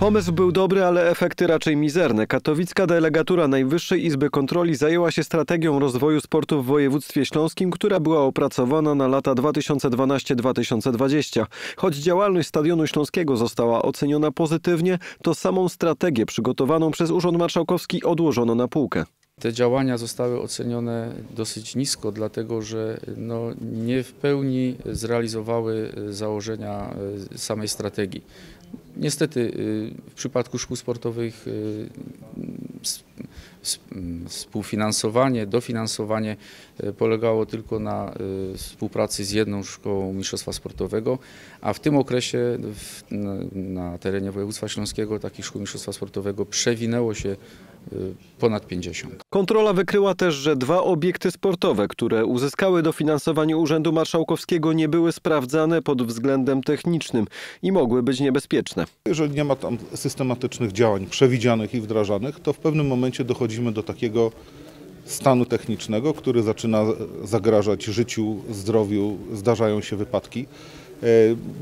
Pomysł był dobry, ale efekty raczej mizerne. Katowicka delegatura Najwyższej Izby Kontroli zajęła się strategią rozwoju sportu w województwie śląskim, która była opracowana na lata 2012-2020. Choć działalność Stadionu Śląskiego została oceniona pozytywnie, to samą strategię przygotowaną przez Urząd Marszałkowski odłożono na półkę. Te działania zostały ocenione dosyć nisko, dlatego że no, nie w pełni zrealizowały założenia e, samej strategii. Niestety y, w przypadku szkół sportowych y, współfinansowanie, dofinansowanie y, polegało tylko na y, współpracy z jedną szkołą mistrzostwa sportowego, a w tym okresie w, na, terenie województwa śląskiego takich szkół mistrzostwa sportowego przewinęło się y, ponad 50. Kontrola wykryła też, że dwa obiekty sportowe, które uzyskały dofinansowanie Urzędu Marszałkowskiego, nie były sprawdzane pod względem technicznym i mogły być niebezpieczne. Jeżeli nie ma tam systematycznych działań przewidzianych i wdrażanych, to w pewnym momencie dochodzimy do takiego stanu technicznego, który zaczyna zagrażać życiu, zdrowiu, zdarzają się wypadki. E,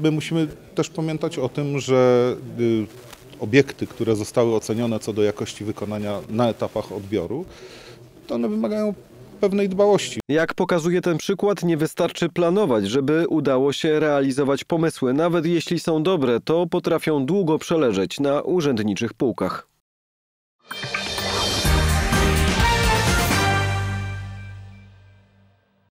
My musimy też pamiętać o tym, że y, obiekty, które zostały ocenione co do jakości wykonania na etapach odbioru, to one wymagają pewnej dbałości. Jak pokazuje ten przykład, nie wystarczy planować, żeby udało się realizować pomysły. Nawet jeśli są dobre, to potrafią długo przeleżeć na urzędniczych półkach.